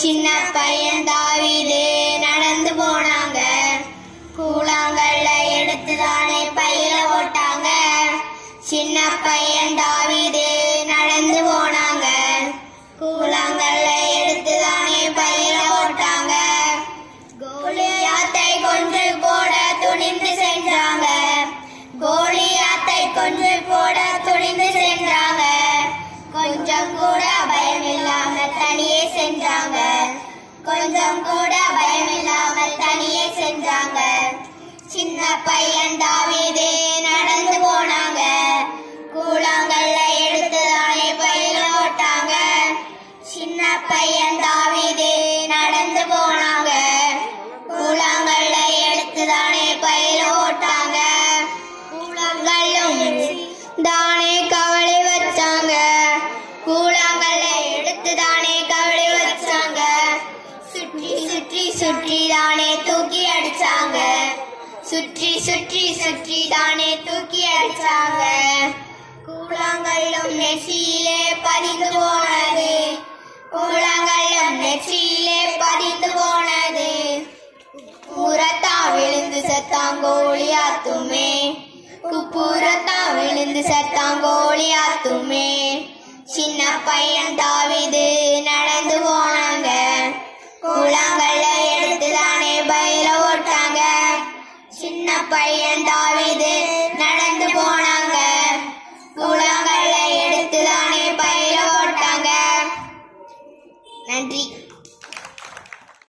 சின்ன பையன் தாவீது நடந்து போனாங்க. கூழாங்கல்ல எடுத்து தானே பையில போட்டாங்க சின்ன பையன் ஒன்று போட துணிந்து சென்றாங்க. கொஞ்சம் கூட பயம் இல்லாம தனியே சென்றாங்க. கொஞ்சம் கூட பயம் இல்லாம தனியே சென்றாங்க. சின்ன பையன் தானே கவலை வச்சாங்க? சுற்றி சுற்றி சுற்றி தானே தூக்கி அடிச்சாங்க? சுற்றி சுற்றி சுற்றி தானே தூக்கி அடிச்சாங்க? கூழாங்கல்லும் நெற்றியிலே பதிந்து போனது. கூழாங்கல்லும் நெற்றியிலே பதிந்து போனது. குப்புறத்தா விழுந்து சத்தாங்கோழியாத்துமே குப்புறத்தா விழுந்து சத்தாங்கோழியாத்துமே சின்ன பையன் தாவிது சின்ன